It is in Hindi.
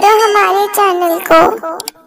करो हमारे चैनल को।